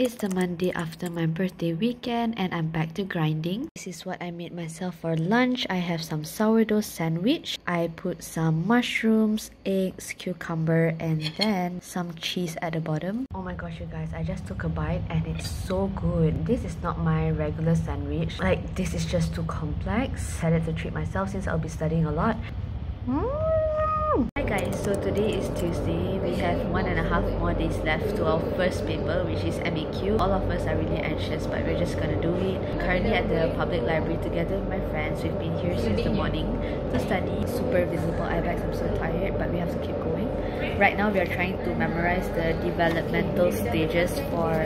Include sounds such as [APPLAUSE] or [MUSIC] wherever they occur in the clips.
It's the Monday after my birthday weekend and I'm back to grinding. This is what I made myself for lunch. I have some sourdough sandwich. I put some mushrooms, eggs, cucumber and then some cheese at the bottom. Oh my gosh you guys, I just took a bite and it's so good. This is not my regular sandwich. Like this is just too complex. Decided to treat myself since I'll be studying a lot. Mm. Hi guys, so today is Tuesday. We have one and a half more days left to our first paper which is MEQ. All of us are really anxious but we're just gonna do it. Currently at the public library together with my friends. We've been here since the morning to study. Super visible eye bags, I'm so tired but we have to keep going. Right now we are trying to memorize the developmental stages for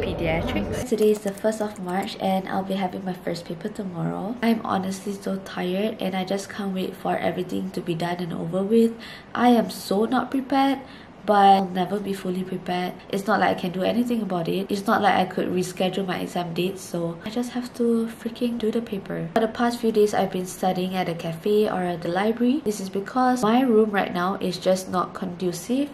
pediatrics. Today is the 1st of March and I'll be having my first paper tomorrow. I'm honestly so tired and I just can't wait for everything to be done and over with with. I am so not prepared but I'll never be fully prepared. It's not like I can do anything about it. It's not like I could reschedule my exam dates, so I just have to freaking do the paper. For the past few days, I've been studying at a cafe or at the library. This is because my room right now is just not conducive.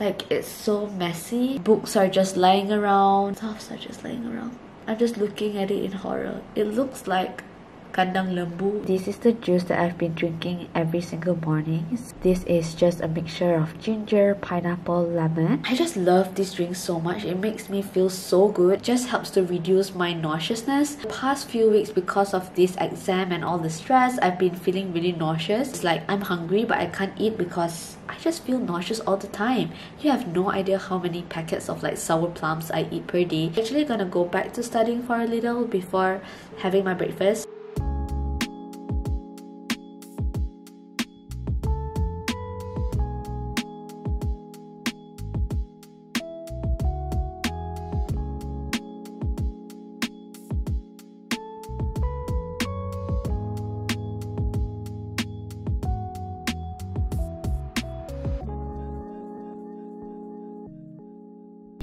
Like, it's so messy. Books are just lying around. Stuffs are just lying around. I'm just looking at it in horror. It looks like kandang lembu. This is the juice that I've been drinking every single morning. This is just a mixture of ginger, pineapple, lemon. I just love this drink so much. It makes me feel so good. It just helps to reduce my nauseousness. The past few weeks because of this exam and all the stress, I've been feeling really nauseous. It's like I'm hungry but I can't eat because I just feel nauseous all the time. You have no idea how many packets of like sour plums I eat per day. I'm actually gonna go back to studying for a little before having my breakfast.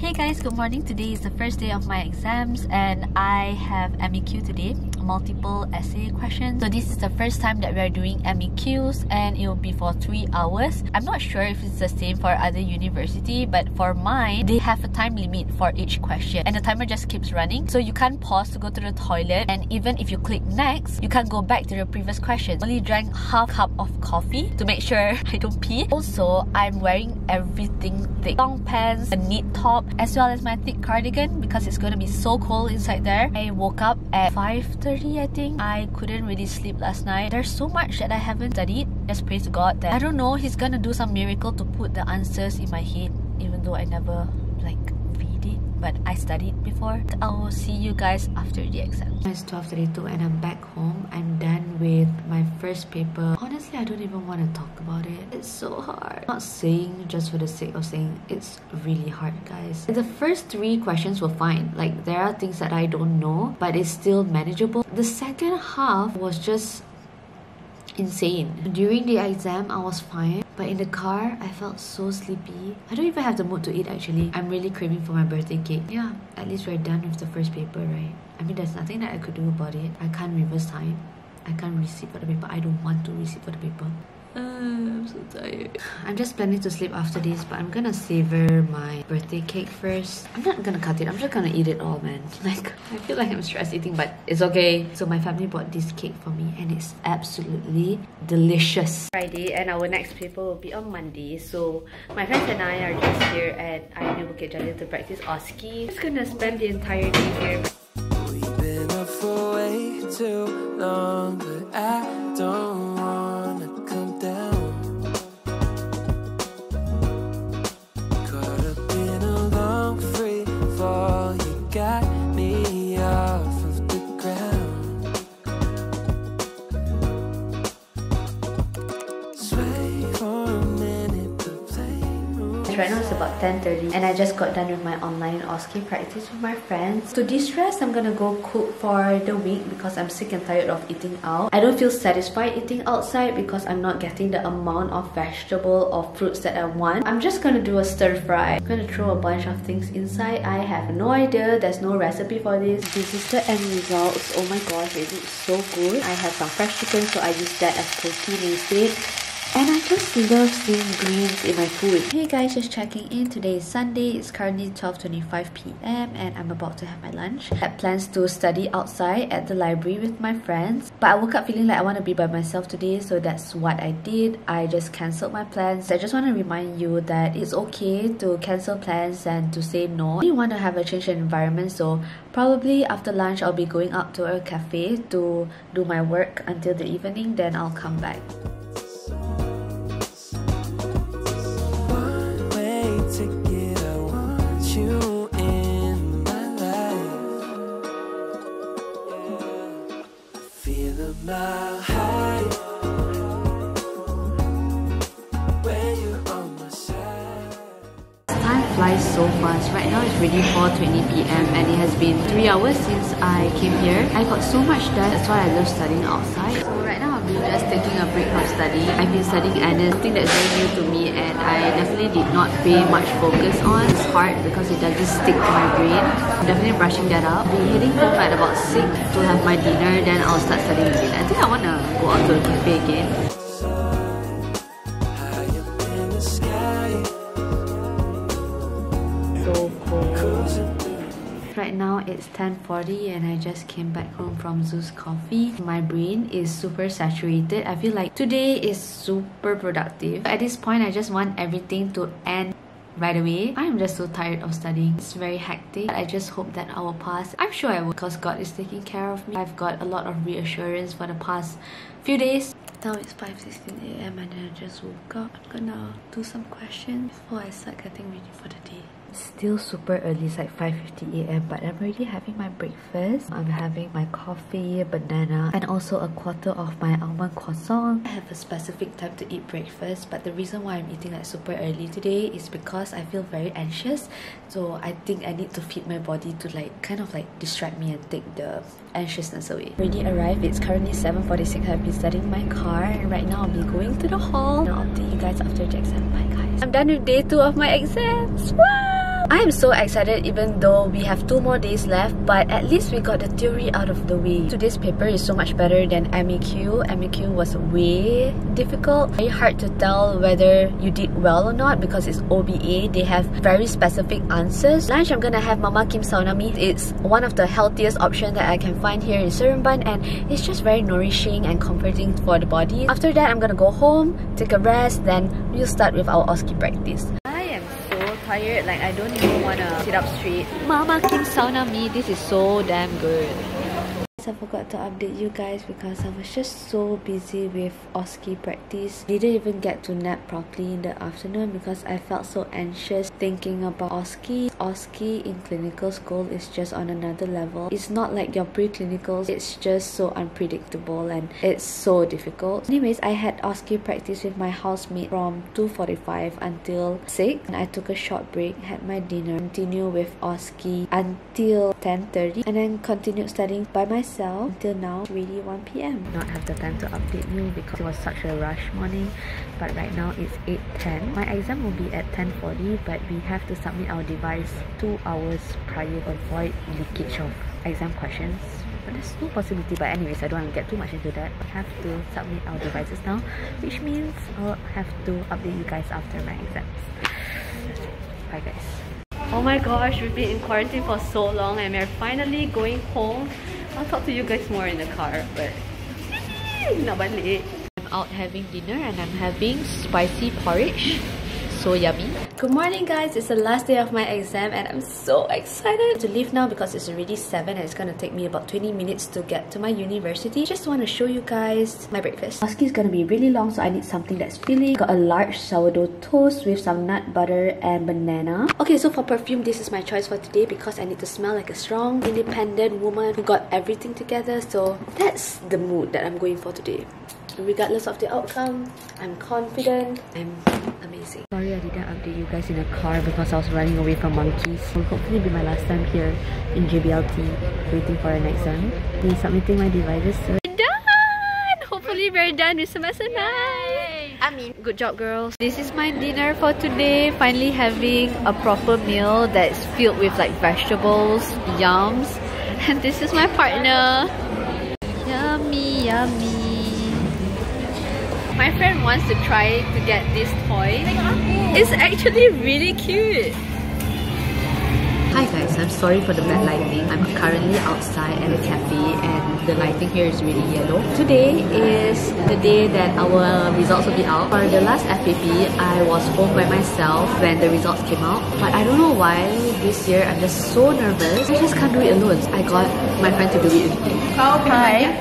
Hey guys, good morning. Today is the first day of my exams and I have MEQ today, multiple essay questions. So this is the first time that we are doing MEQs and it will be for 3 hours. I'm not sure if it's the same for other university but for mine, they have a time limit for each question and the timer just keeps running. So you can't pause to go to the toilet and even if you click next, you can't go back to the previous question. Only drank half cup of coffee to make sure [LAUGHS] I don't pee. Also, I'm wearing everything thick. Long pants, a knit top, as well as my thick cardigan because it's gonna be so cold inside there. I woke up at 5.30 I think. I couldn't really sleep last night. There's so much that I haven't studied. Just praise God that I don't know, He's gonna do some miracle to put the answers in my head even though I never like read it. but I studied before. I will see you guys after the exam. It's 12.32 and I'm back home. I'm done with my first paper. Honestly, I don't even want to talk about it. It's so hard. I'm not saying just for the sake of saying it's really hard, guys. The first three questions were fine. Like, there are things that I don't know, but it's still manageable. The second half was just insane. During the exam, I was fine. But in the car, I felt so sleepy. I don't even have the mood to eat actually. I'm really craving for my birthday cake. Yeah, at least we're done with the first paper, right? I mean, there's nothing that I could do about it. I can't reverse time. I can't receive for the paper. I don't want to receive for the paper. Uh, [SIGHS] I'm so tired. [SIGHS] I'm just planning to sleep after this, but I'm gonna savor my birthday cake first. I'm not gonna cut it. I'm just gonna eat it all, man. [LAUGHS] Like, I feel like I'm stress eating, but it's okay. So my family bought this cake for me, and it's absolutely delicious. Friday, and our next paper will be on Monday. So my friends and I are just here at IMU Bukit Jalil to practice OSCE. Just gonna spend the entire day here. We've been up for way too long, about 10.30 and I just got done with my online OSCE practice with my friends. To de-stress, I'm gonna go cook for the week because I'm sick and tired of eating out. I don't feel satisfied eating outside because I'm not getting the amount of vegetable or fruits that I want. I'm just gonna do a stir fry. I'm gonna throw a bunch of things inside. I have no idea. There's no recipe for this. This is the end results. Oh my gosh, it looks so good. I have some fresh chicken so I use that as protein instead And I just love seeing greens in my food. Hey guys, just checking in. Today is Sunday. It's currently 12.25 p.m. and I'm about to have my lunch. I had plans to study outside at the library with my friends. But I woke up feeling like I want to be by myself today. So that's what I did. I just cancelled my plans. I just want to remind you that it's okay to cancel plans and to say no. You want to have a change in environment. So probably after lunch, I'll be going out to a cafe to do my work until the evening. Then I'll come back. Hours since I came here. I got so much done, that's why I love studying outside. So right now I'm just taking a break from studying. I've been studying Anna, thing that's very new to me and I definitely did not pay much focus on. It's hard because it doesn't stick to my brain. I'm definitely brushing that up. I'll be heading home at about 6 to have my dinner, then I'll start studying again. I think I want to go out to a cafe again. Now it's 10.40 and I just came back home from Zeus Coffee. My brain is super saturated. I feel like today is super productive. At this point, I just want everything to end right away. I'm just so tired of studying. It's very hectic. I just hope that I will pass. I'm sure I will because God is taking care of me. I've got a lot of reassurance for the past few days. Now it's 5.16 a.m. and I just woke up. I'm gonna do some questions before I start getting ready for the day still super early it's like 5.50 a.m but i'm already having my breakfast. I'm having my coffee banana and also a quarter of my almond croissant. I have a specific time to eat breakfast but the reason why i'm eating like super early today is because i feel very anxious. So i think i need to feed my body to like kind of like distract me and take the anxiousness away. Already arrived it's currently 7.46 i've been studying my car and right now i'll be going to the hall. And i'll update you guys after the exam bye guys. I'm done with day two of my exams I am so excited even though we have two more days left but at least we got the theory out of the way. Today's paper is so much better than MEQ. MEQ was way difficult. Very hard to tell whether you did well or not because it's OBA. They have very specific answers. Lunch I'm gonna have Mama Kim Saunami. It's one of the healthiest options that I can find here in Seremban and it's just very nourishing and comforting for the body. After that I'm gonna go home, take a rest, then we'll start with our OSCE practice tired, like I don't even want to sit up straight. Mama Kim sauna me, this is so damn good. I forgot to update you guys because I was just so busy with OSCE practice. Didn't even get to nap properly in the afternoon because I felt so anxious thinking about OSCE. OSCE in clinical school is just on another level. It's not like your pre-clinicals. It's just so unpredictable and it's so difficult. Anyways, I had OSCE practice with my housemate from 2.45 until 6 and I took a short break, had my dinner, continue with OSCE until 10.30 and then continued studying by myself myself until now really 1 p.m. Not have the time to update you because it was such a rush morning but right now it's 8.10. My exam will be at 10.40 but we have to submit our device 2 hours prior to avoid leakage of exam questions. But there's no possibility but anyways I don't want to get too much into that. I have to submit our devices now which means I'll have to update you guys after my exams. Bye guys. Oh my gosh, we've been in quarantine for so long and we're finally going home I'll talk to you guys more in the car, but [LAUGHS] not balik. I'm out having dinner and I'm having spicy porridge so yummy. Good morning guys, it's the last day of my exam and I'm so excited to leave now because it's already 7 and it's gonna take me about 20 minutes to get to my university. Just want to show you guys my breakfast. OSCE is gonna be really long so I need something that's filling. Got a large sourdough toast with some nut butter and banana. Okay, so for perfume, this is my choice for today because I need to smell like a strong, independent woman who got everything together. So that's the mood that I'm going for today regardless of the outcome i'm confident i'm amazing sorry i didn't update you guys in a car because i was running away from monkeys will hopefully be my last time here in jblt waiting for an exam be submitting my devices soon done hopefully we're done with semester 9 I mean, good job girls. This is my dinner for today. Finally having a proper meal that's filled with like vegetables, yums. [LAUGHS] And this is my partner. Yummy, yummy. My friend wants to try to get this toy. It's actually really cute. Hi guys, I'm sorry for the bad lighting. I'm currently outside at a cafe and the lighting here is really yellow. Today is the day that our results will be out. For the last FAP, I was home by myself when the results came out. But I don't know why this year I'm just so nervous. I just can't do it alone. I got my friend to do it with me. Hi.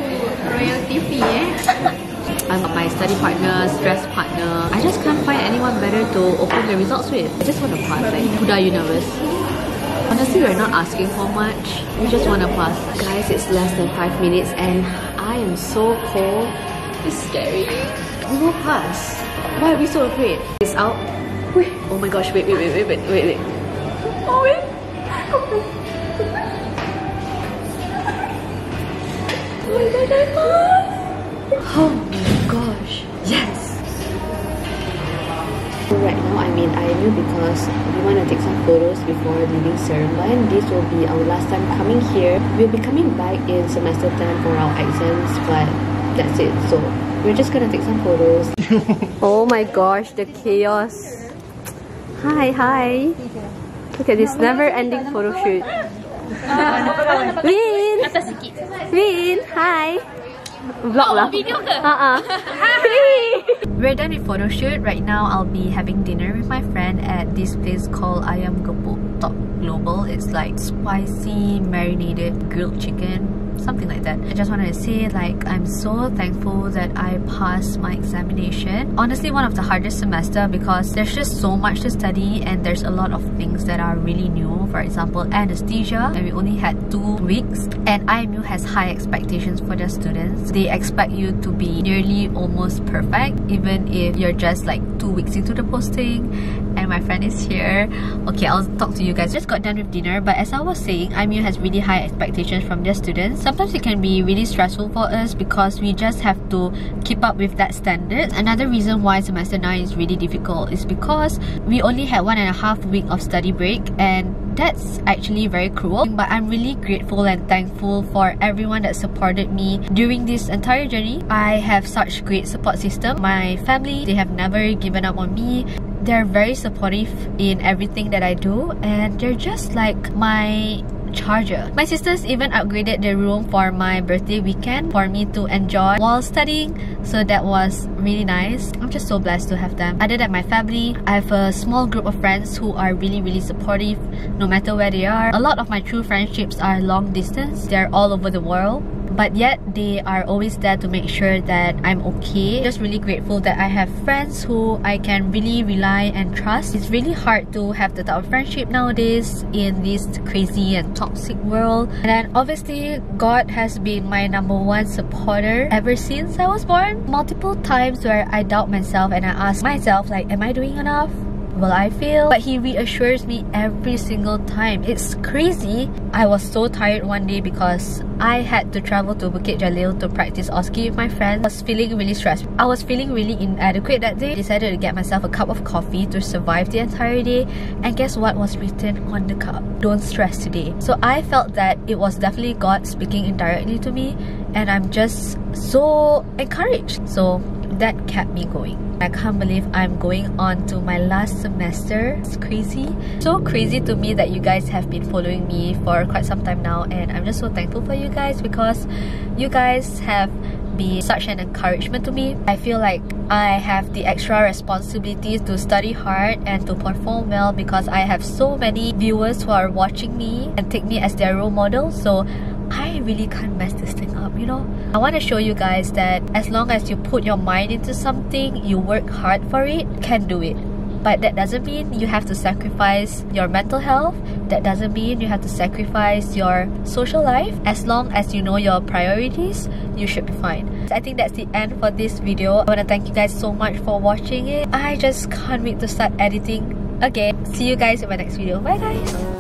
Royal TV eh? [LAUGHS] I'm my study partner, stress partner. I just can't find anyone better to open the results with. I just want to pass. Like, Huda, nervous? Honestly, we're not asking for much. We just want to pass. Guys, it's less than 5 minutes and I am so cold. It's scary. We will pass. Why are we so afraid? It's out. Wait. Oh my gosh, wait, wait, wait, wait, wait, wait, wait. Oh, wait. Oh my god, I passed! Yes! Right now, I'm in IMU because we want to take some photos before leaving Seremban. This will be our last time coming here. We'll be coming back in semester 10 for our exams, but that's it. So, we're just gonna take some photos. [LAUGHS] oh my gosh, the chaos. Hi, hi. Look at this never-ending photo shoot. [LAUGHS] Win! Win! Hi! Vlog lah. Oh, video ke? Uh-uh. [LAUGHS] [LAUGHS] We're done with photo shoot. Right now, I'll be having dinner with my friend at this place called Ayam Gepuk Top Global. It's like spicy, marinated grilled chicken something like that. I just wanted to say like I'm so thankful that I passed my examination. Honestly, one of the hardest semester because there's just so much to study and there's a lot of things that are really new. For example, anesthesia and we only had two weeks and IMU has high expectations for their students. They expect you to be nearly almost perfect even if you're just like two weeks into the posting and my friend is here. Okay, I'll talk to you guys. Just got done with dinner, but as I was saying, IMU has really high expectations from their students. Sometimes it can be really stressful for us because we just have to keep up with that standard. Another reason why semester 9 is really difficult is because we only had one and a half week of study break and that's actually very cruel but i'm really grateful and thankful for everyone that supported me during this entire journey. I have such great support system. My family they have never given up on me. They're very supportive in everything that I do and they're just like my charger. My sisters even upgraded the room for my birthday weekend for me to enjoy while studying so that was really nice. I'm just so blessed to have them. Other than my family, I have a small group of friends who are really really supportive no matter where they are. A lot of my true friendships are long distance. They're all over the world but yet they are always there to make sure that I'm okay. Just really grateful that I have friends who I can really rely and trust. It's really hard to have the type of friendship nowadays in this crazy and toxic world. And then obviously God has been my number one supporter ever since I was born. Multiple times where I doubt myself and I ask myself like am I doing enough? Will I fail? But he reassures me every single time. It's crazy. I was so tired one day because I had to travel to Bukit Jalil to practice OSCE with my friends. I was feeling really stressed. I was feeling really inadequate that day. Decided to get myself a cup of coffee to survive the entire day. And guess what was written on the cup? Don't stress today. So I felt that it was definitely God speaking indirectly to me and I'm just so encouraged. So that kept me going. I can't believe I'm going on to my last semester. It's crazy. So crazy to me that you guys have been following me for quite some time now and I'm just so thankful for you guys because you guys have been such an encouragement to me. I feel like I have the extra responsibilities to study hard and to perform well because I have so many viewers who are watching me and take me as their role model. So I really can't mess this thing you know? I want to show you guys that as long as you put your mind into something, you work hard for it, can do it. But that doesn't mean you have to sacrifice your mental health. That doesn't mean you have to sacrifice your social life. As long as you know your priorities, you should be fine. I think that's the end for this video. I want to thank you guys so much for watching it. I just can't wait to start editing again. See you guys in my next video. Bye guys!